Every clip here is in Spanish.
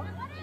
What?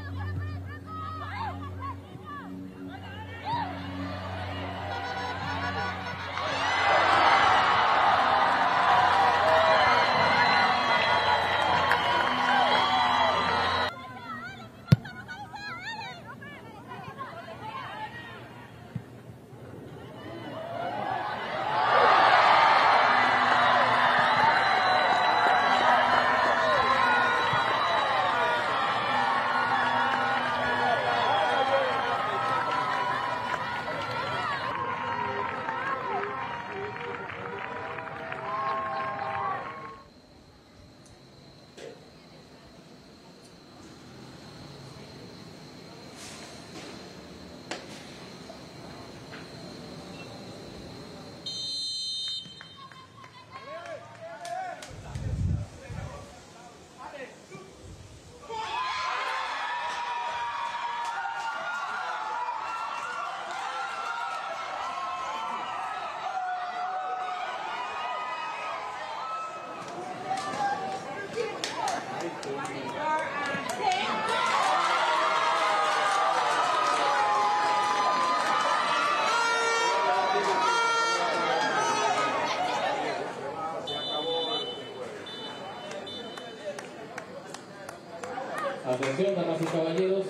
Atención, damas y caballeros.